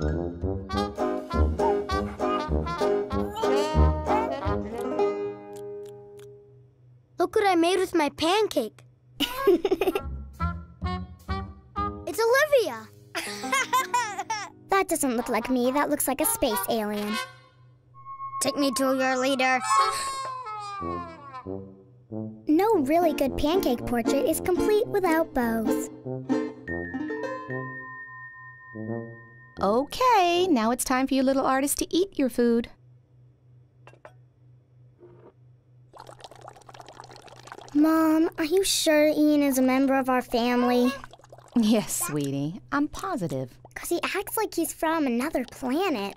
Look what I made with my pancake. it's Olivia. That doesn't look like me. That looks like a space alien. Take me to your leader. No really good pancake portrait is complete without bows. Okay, now it's time for you little artists to eat your food. Mom, are you sure Ian is a member of our family? Yes, sweetie, I'm positive. Because he acts like he's from another planet.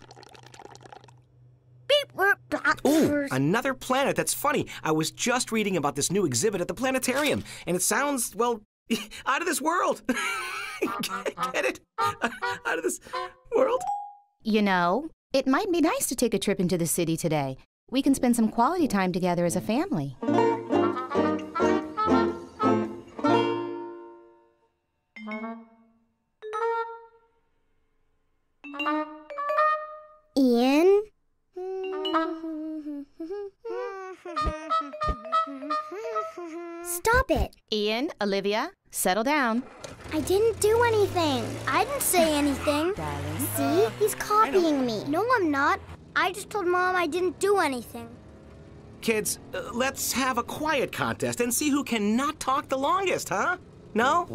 Ooh, another planet. That's funny. I was just reading about this new exhibit at the planetarium, and it sounds, well, out of this world. Get it? Out of this world? You know, it might be nice to take a trip into the city today. We can spend some quality time together as a family. Ian? Stop it! Ian, Olivia, settle down. I didn't do anything. I didn't say anything. Darling. See? He's copying me. No, I'm not. I just told Mom I didn't do anything. Kids, uh, let's have a quiet contest and see who can not talk the longest, huh? No?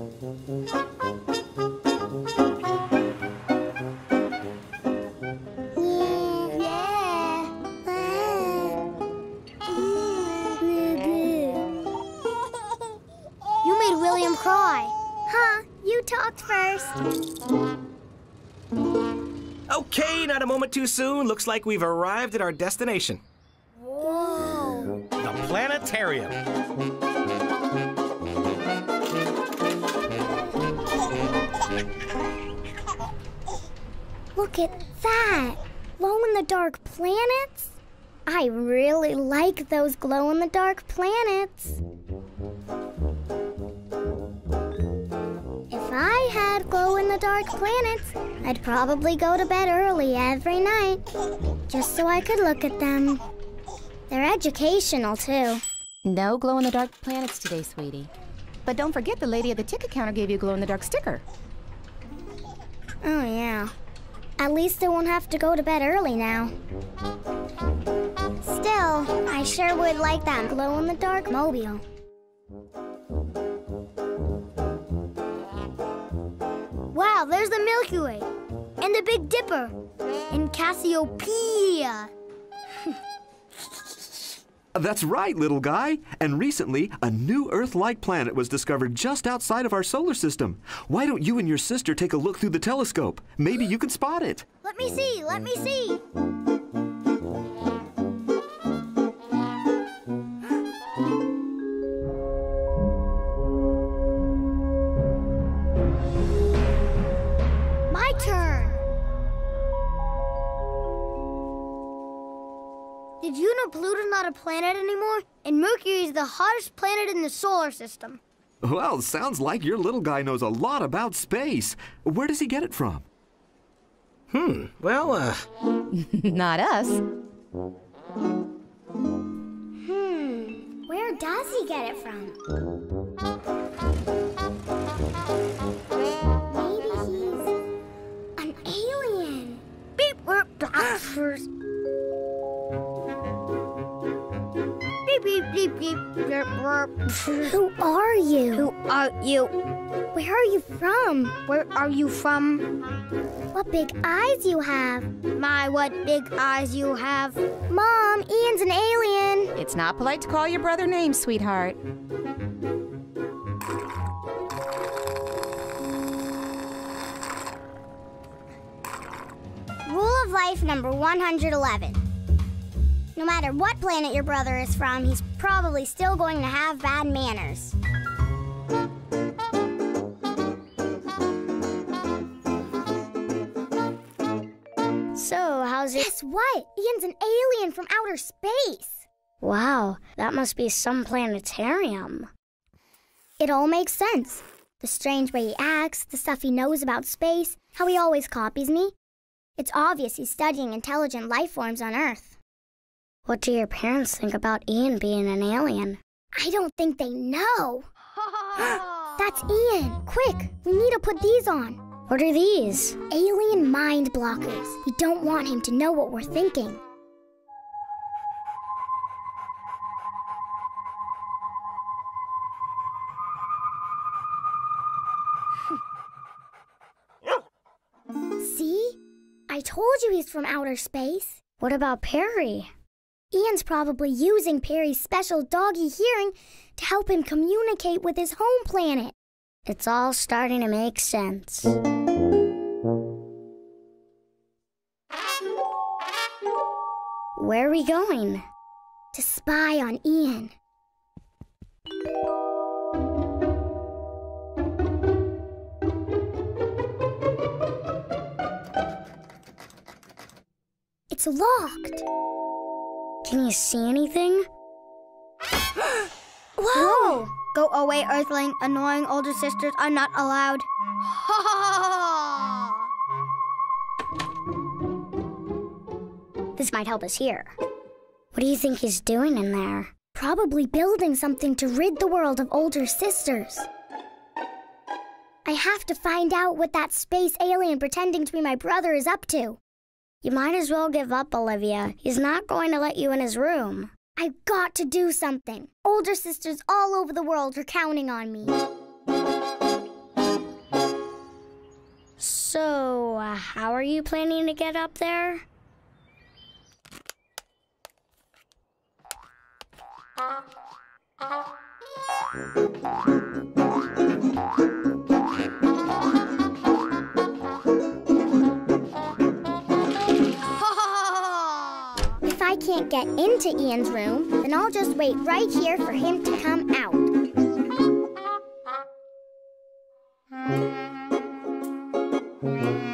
Okay, not a moment too soon. Looks like we've arrived at our destination. Whoa. The planetarium. Look at that! Glow in the dark planets? I really like those glow in the dark planets. I had glow in the dark planets, I'd probably go to bed early every night just so I could look at them. They're educational too. No glow in the dark planets today, sweetie. But don't forget the lady at the ticket counter gave you a glow in the dark sticker. Oh, yeah. At least I won't have to go to bed early now. Still, I sure would like that glow in the dark mobile. There's the Milky Way. And the Big Dipper. And Cassiopeia. That's right, little guy. And recently, a new Earth like planet was discovered just outside of our solar system. Why don't you and your sister take a look through the telescope? Maybe you can spot it. Let me see, let me see. You Pluto's not a planet anymore? And Mercury is the hottest planet in the solar system. Well, sounds like your little guy knows a lot about space. Where does he get it from? Hmm, well, uh, Not us. Hmm, where does he get it from? Maybe he's an alien. Beep, we're doctors. Who are you? Who are you? Where are you from? Where are you from? What big eyes you have. My, what big eyes you have. Mom, Ian's an alien. It's not polite to call your brother names, sweetheart. Rule of life number 111. No matter what planet your brother is from, he's probably still going to have bad manners. So, how's it? Guess what? Ian's an alien from outer space. Wow, that must be some planetarium. It all makes sense. The strange way he acts, the stuff he knows about space, how he always copies me. It's obvious he's studying intelligent life forms on Earth. What do your parents think about Ian being an alien? I don't think they know. That's Ian. Quick, we need to put these on. What are these? Alien mind blockers. We don't want him to know what we're thinking. See? I told you he's from outer space. What about Perry? Ian's probably using Perry's special doggy hearing to help him communicate with his home planet. It's all starting to make sense. Where are we going? To spy on Ian. It's locked. Can you see anything? Whoa! Go away, Earthling. Annoying older sisters are not allowed. This might help us here. What do you think he's doing in there? Probably building something to rid the world of older sisters. I have to find out what that space alien pretending to be my brother is up to. You might as well give up, Olivia. He's not going to let you in his room. I've got to do something. Older sisters all over the world are counting on me. So, uh, how are you planning to get up there? Get into Ian's room, then I'll just wait right here for him to come out.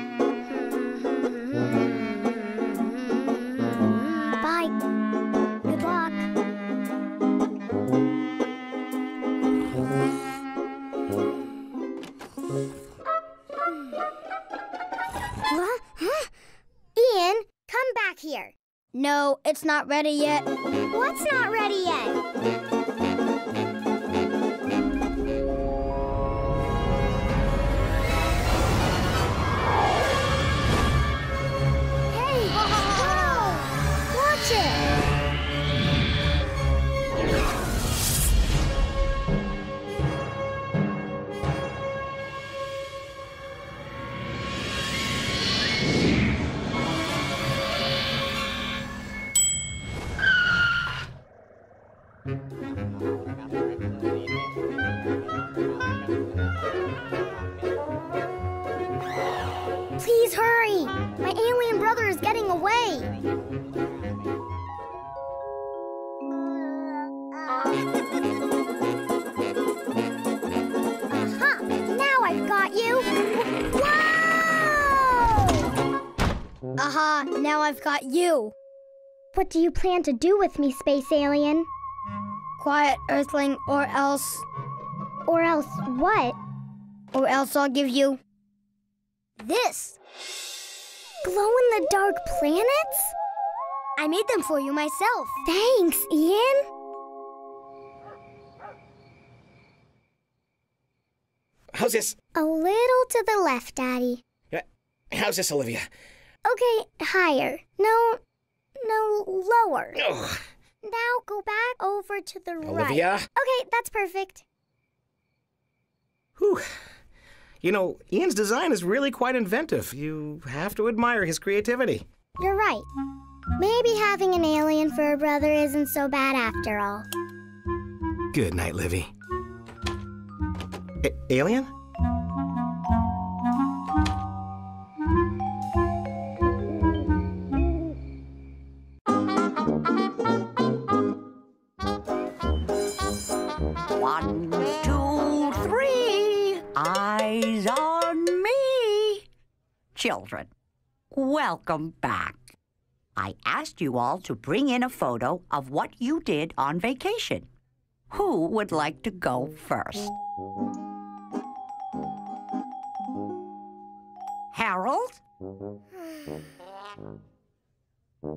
not ready yet. What's not ready yet? I've got you. What do you plan to do with me, space alien? Quiet, Earthling, or else. Or else what? Or else I'll give you. this. Glow in the dark planets? I made them for you myself. Thanks, Ian. How's this? A little to the left, Daddy. How's this, Olivia? Okay, higher. No, no, lower. Ugh. Now go back over to the right. Olivia? Okay, that's perfect. Whew. You know, Ian's design is really quite inventive. You have to admire his creativity. You're right. Maybe having an alien for a brother isn't so bad after all. Good night, Livy. A- alien? Children, welcome back. I asked you all to bring in a photo of what you did on vacation. Who would like to go first? Harold?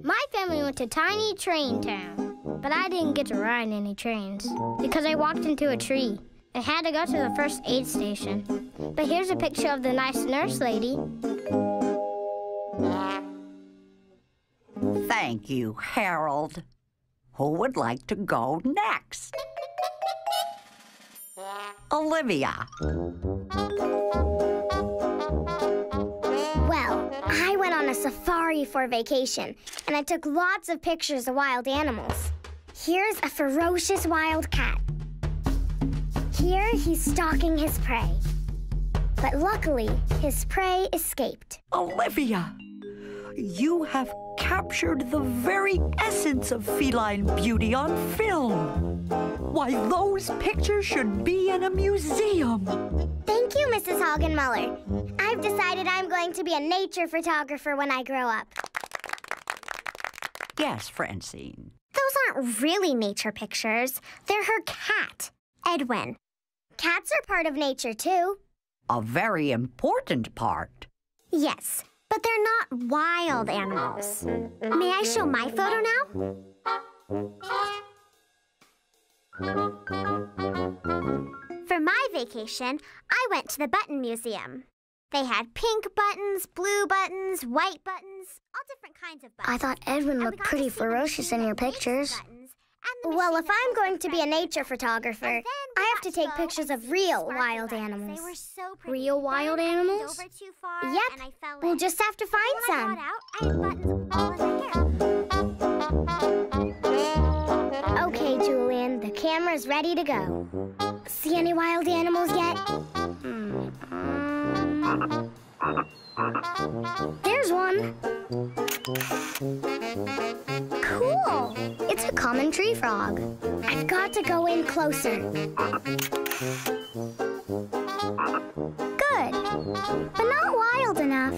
My family went to Tiny Train Town, but I didn't get to ride any trains because I walked into a tree and had to go to the first aid station. But here's a picture of the nice nurse lady. Thank you, Harold. Who would like to go next? Olivia. Well, I went on a safari for vacation, and I took lots of pictures of wild animals. Here's a ferocious wild cat. Here, he's stalking his prey. But luckily, his prey escaped. Olivia, you have captured the very essence of feline beauty on film. Why, those pictures should be in a museum. Thank you, Mrs. Hoggenmuller. I've decided I'm going to be a nature photographer when I grow up. Yes, Francine. Those aren't really nature pictures. They're her cat, Edwin. Cats are part of nature, too. A very important part. Yes, but they're not wild animals. May I show my photo now? For my vacation, I went to the Button Museum. They had pink buttons, blue buttons, white buttons, all different kinds of buttons. I thought Edwin looked pretty ferocious in your that makes the pictures. buttons Well, if I'm going to be a nature photographer, And then we I have to take pictures of real wild animals. So. Real wild Then I leaned animals? over too far, Yep. and I fell We'll just have to find some. out, I had buttons all in my hair. Okay, Julian, the camera's ready to go. See any wild animals yet? Hmm, There's one. Cool. It's a common tree frog. I've got to go in closer. Good, but not wild enough.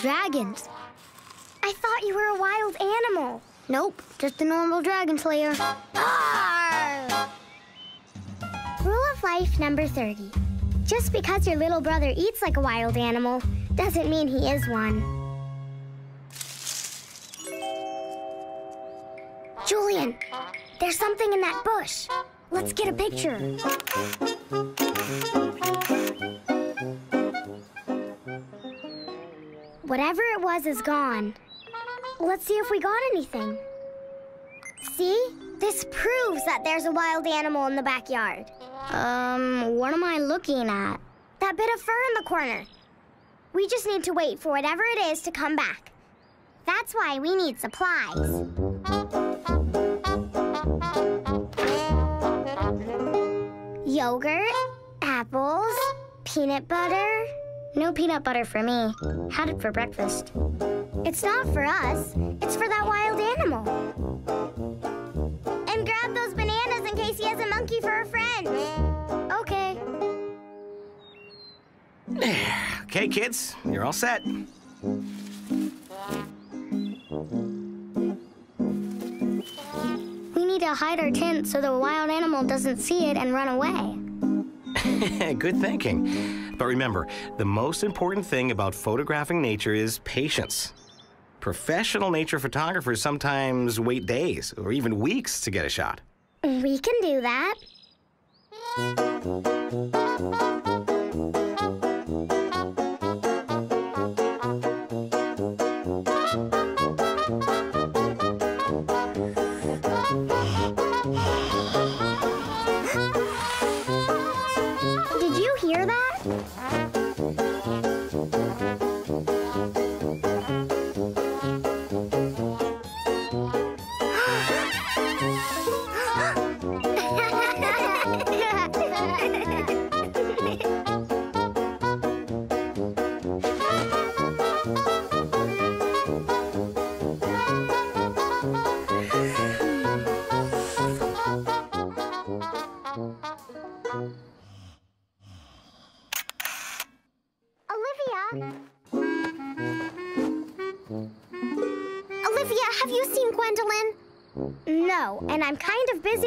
Dragons. I thought you were a wild animal. Nope, just a normal dragon slayer. Rule of life number 30. Just because your little brother eats like a wild animal doesn't mean he is one. Julian, there's something in that bush. Let's get a picture. Whatever it was is gone. Let's see if we got anything. See? This proves that there's a wild animal in the backyard. Um, what am I looking at? That bit of fur in the corner. We just need to wait for whatever it is to come back. That's why we need supplies. Yogurt, apples, peanut butter. No peanut butter for me. Had it for breakfast. It's not for us, it's for that wild animal. And grab those bananas in case he has a monkey for a friend. Okay. Okay, kids, you're all set. We need to hide our tent so the wild animal doesn't see it and run away. Good thinking. But remember, the most important thing about photographing nature is patience. Professional nature photographers sometimes wait days or even weeks to get a shot. We can do that. Hear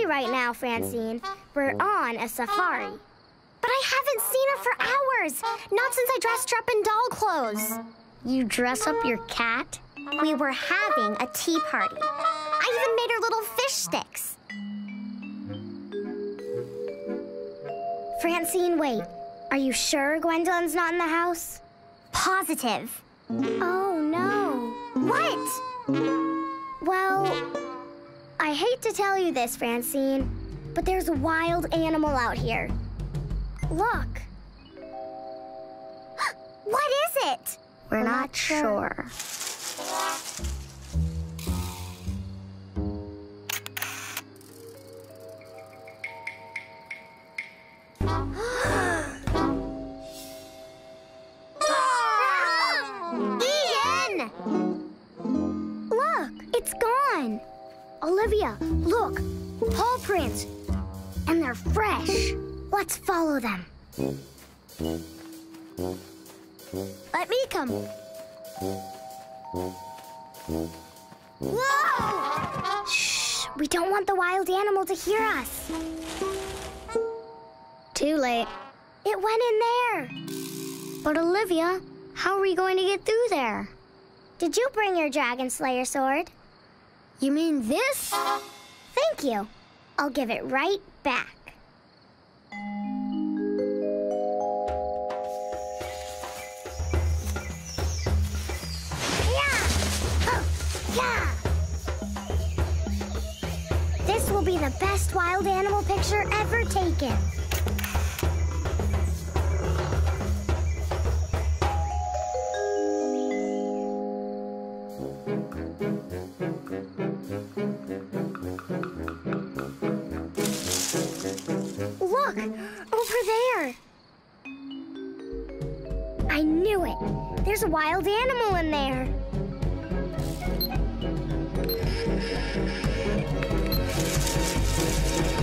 right now, Francine. We're on a safari. But I haven't seen her for hours. Not since I dressed her up in doll clothes. You dress up your cat? We were having a tea party. I even made her little fish sticks. Francine, wait. Are you sure Gwendolyn's not in the house? Positive. Oh, no. What? Well, I hate to tell you this, Francine, but there's a wild animal out here. Look. what is it? We're not sure. Ian! Olivia, look. Paw prints. And they're fresh. Let's follow them. Let me come. Whoa! Shh! We don't want the wild animal to hear us. Too late. It went in there. But Olivia, how are we going to get through there? Did you bring your Dragon Slayer sword? You mean this? Thank you. I'll give it right back. Yeah! Oh, this will be the best wild animal picture ever taken. There! I knew it! There's a wild animal in there!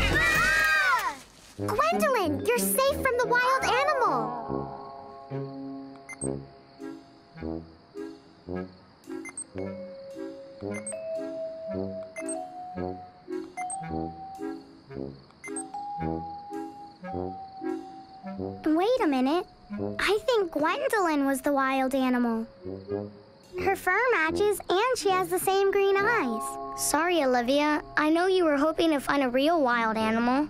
Ah! Gwendolyn, you're safe from the wild animal! Wait a minute. I think Gwendolyn was the wild animal. Her fur matches and she has the same green eyes. Sorry, Olivia. I know you were hoping to find a real wild animal.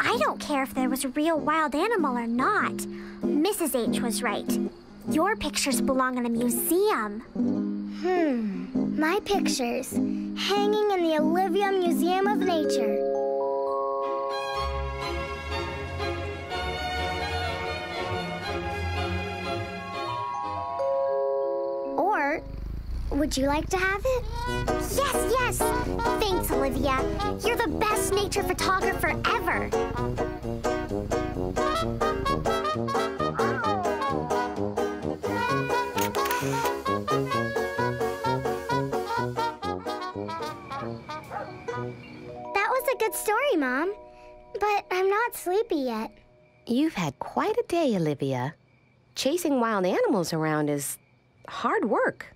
I don't care if there was a real wild animal or not. Mrs. H was right. Your pictures belong in a museum. Hmm. My pictures hanging in the Olivia Museum of Nature. Would you like to have it? Yes, yes! Thanks, Olivia. You're the best nature photographer ever. That was a good story, Mom. But I'm not sleepy yet. You've had quite a day, Olivia. Chasing wild animals around is hard work.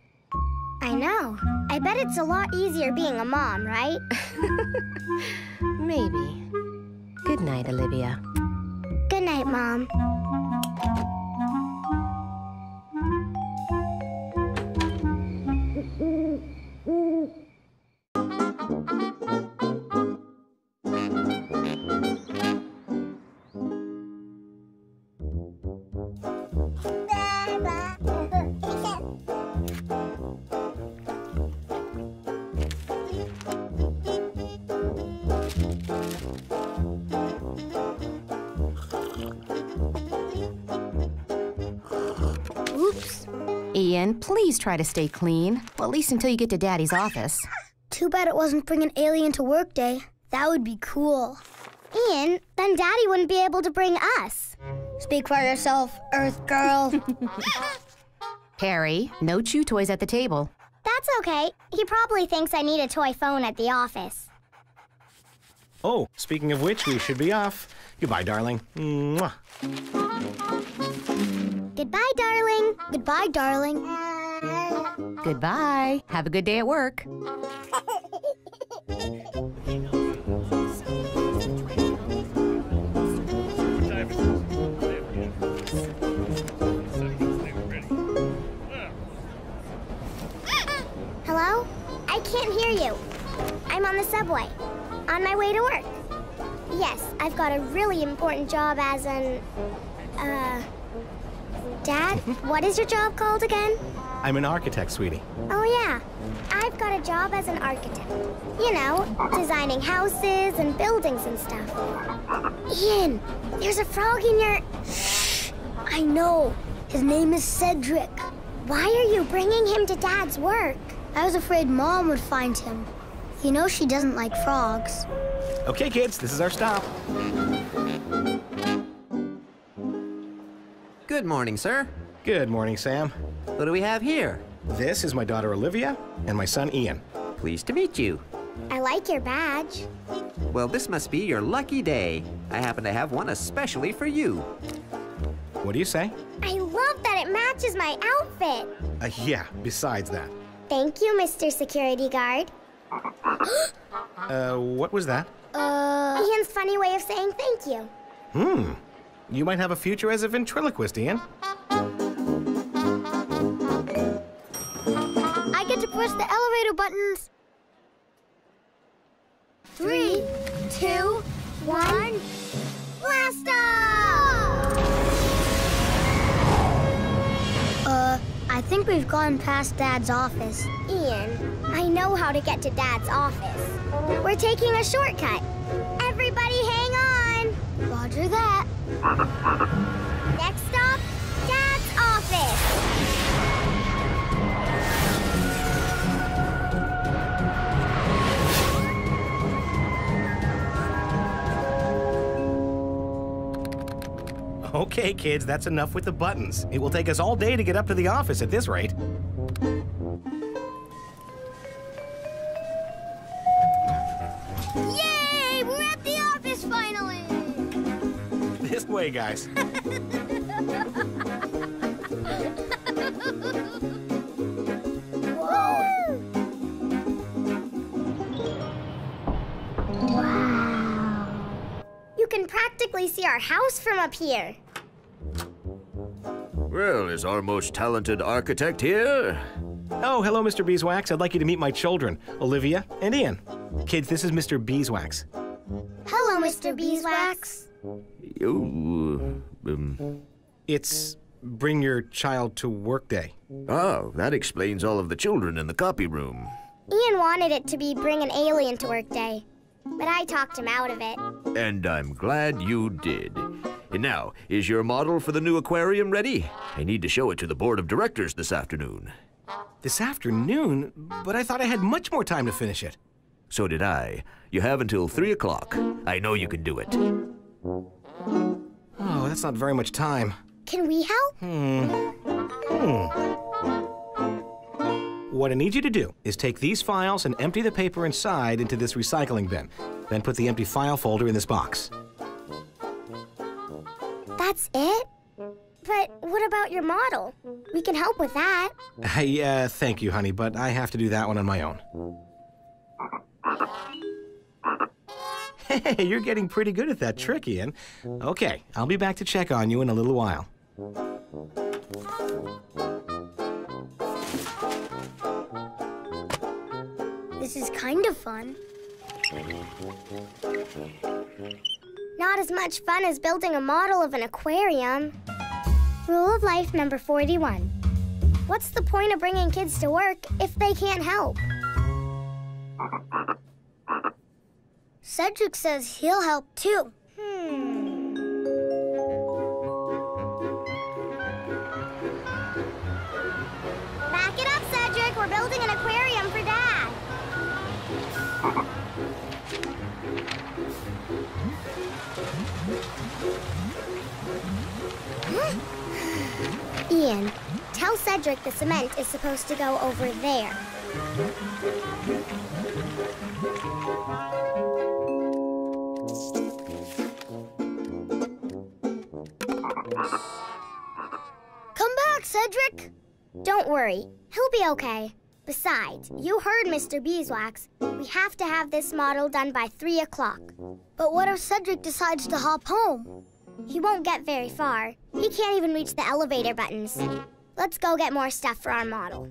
I know. I bet it's a lot easier being a mom, right? Maybe. Good night, Olivia. Good night, Mom. Ian, please try to stay clean. Well, at least until you get to Daddy's office. Too bad it wasn't bring an alien to work day. That would be cool. Ian, then Daddy wouldn't be able to bring us. Speak for yourself, Earth Girl. Harry, no chew toys at the table. That's okay. He probably thinks I need a toy phone at the office. Oh, speaking of which, we should be off. Goodbye, darling. Mwah. Goodbye, Goodbye, darling. Goodbye. Have a good day at work. Hello? I can't hear you. I'm on the subway, on my way to work. Yes, I've got a really important job as an. Uh. Dad, what is your job called again? I'm an architect, sweetie. Oh, yeah. I've got a job as an architect. You know, designing houses and buildings and stuff. Ian, there's a frog in your. Shh. I know. His name is Cedric. Why are you bringing him to Dad's work? I was afraid Mom would find him. You know she doesn't like frogs. Okay, kids, this is our stop. Good morning, sir. Good morning, Sam. What do we have here? This is my daughter Olivia and my son Ian. Pleased to meet you. I like your badge. Well, this must be your lucky day. I happen to have one especially for you. What do you say? I love that it matches my outfit. Uh, yeah, besides that. Thank you, Mr. Security Guard. Uh, what was that? Uh. Ian's funny way of saying thank you. Hmm. You might have a future as a ventriloquist, Ian. I get to push the elevator buttons. Three, two, one, blast off! Uh, I think we've gone past Dad's office. Ian, I know how to get to Dad's office. We're taking a shortcut. Next stop, Dad's office. Okay, kids, that's enough with the buttons. It will take us all day to get up to the office at this rate. This way, guys. Wow. You can practically see our house from up here. Well, is our most talented architect here? Oh, hello, Mr. Beeswax. I'd like you to meet my children, Olivia and Ian. Kids, this is Mr. Beeswax. Hello, Mr. Beeswax. Oh, um, It's Bring Your Child to Work Day. oh, that explains all of the children in the copy room. Ian wanted it to be Bring an Alien to Work Day, but I talked him out of it. And I'm glad you did. And now, is your model for the new aquarium ready? I need to show it to the board of directors this afternoon. This afternoon? But I thought I had much more time to finish it. So did I. You have until 3 o'clock. I know you can do it. Oh, that's not very much time. Can we help? Hmm. Hmm. What I need you to do is take these files and empty the paper inside into this recycling bin. Then put the empty file folder in this box. That's it? But what about your model? We can help with that. Hey, uh, thank you, honey, but I have to do that one on my own. Hey, you're getting pretty good at that trick, Ian. Okay, I'll be back to check on you in a little while. This is kind of fun. Not as much fun as building a model of an aquarium. Rule of life number 41. What's the point of bringing kids to work if they can't help? Cedric says he'll help too. Hmm. Back it up, Cedric. We're building an aquarium for Dad. Ian, tell Cedric the cement is supposed to go over there. Worry, he'll be okay. Besides, you heard Mr. Beeswax. We have to have this model done by 3 o'clock. But what if Cedric decides to hop home? He won't get very far. He can't even reach the elevator buttons. Let's go get more stuff for our model.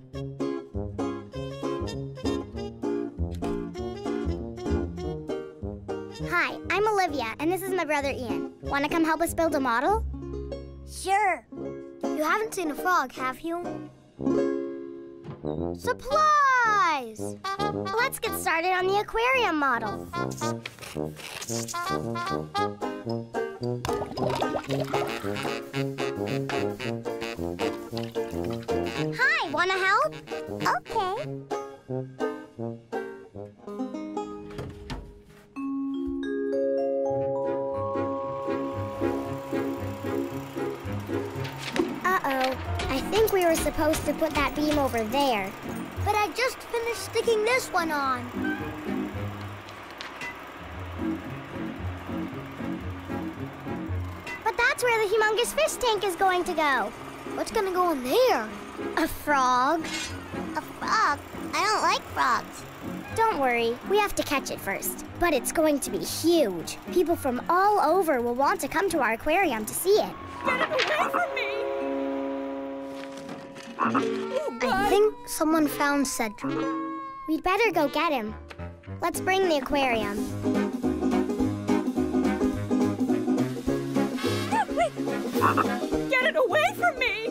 Hi, I'm Olivia, and this is my brother Ian. Want to come help us build a model? Sure. You haven't seen a frog, have you? Supplies! Let's get started on the aquarium model. Hi, wanna help? Okay. Uh-oh. I think we were supposed to put that beam over there. But I just finished sticking this one on. But that's where the humongous fish tank is going to go. What's gonna go in there? A frog. A frog? I don't like frogs. Don't worry, we have to catch it first. But it's going to be huge. People from all over will want to come to our aquarium to see it. I think someone found Cedric. We'd better go get him. Let's bring the aquarium. Get it away from me!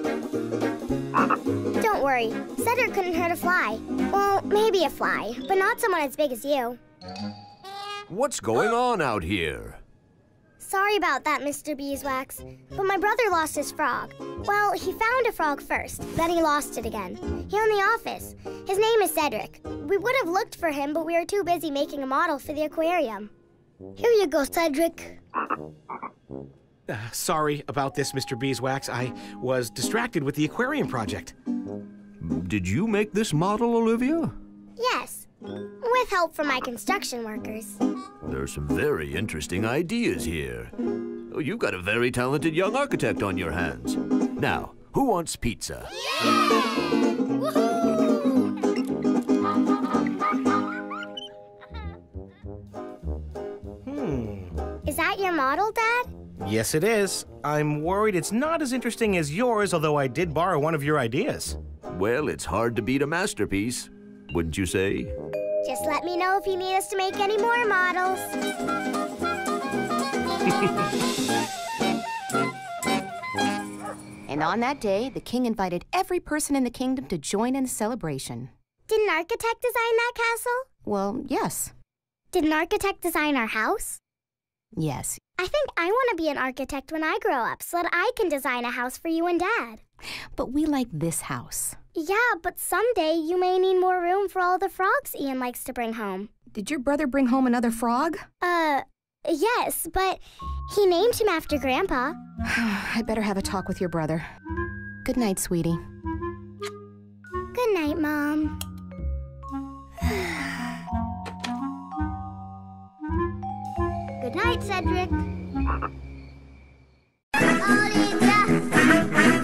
Don't worry, Cedric couldn't hurt a fly. Well, maybe a fly, but not someone as big as you. What's going on out here? Sorry about that, Mr. Beeswax, but my brother lost his frog. Well, he found a frog first, then he lost it again. Here in the office. His name is Cedric. We would have looked for him, but we were too busy making a model for the aquarium. Here you go, Cedric. Uh, sorry about this, Mr. Beeswax. I was distracted with the aquarium project. Did you make this model, Olivia? Yes, with help from my construction workers. There's some very interesting ideas here. Oh, you've got a very talented young architect on your hands. Now, who wants pizza? Hmm. Is that your model, Dad? Yes, it is. I'm worried it's not as interesting as yours, although I did borrow one of your ideas. Well, it's hard to beat a masterpiece, wouldn't you say? Just let me know if you need us to make any more models. And on that day, the king invited every person in the kingdom to join in the celebration. Did an architect design that castle? Well, yes. Did an architect design our house? Yes. I think I want to be an architect when I grow up so that I can design a house for you and Dad. But we like this house. Yeah, but someday you may need more room for all the frogs Ian likes to bring home. Did your brother bring home another frog? Uh, yes, but he named him after Grandpa. I better have a talk with your brother. Good night, sweetie. Good night, Mom. Good night, Cedric.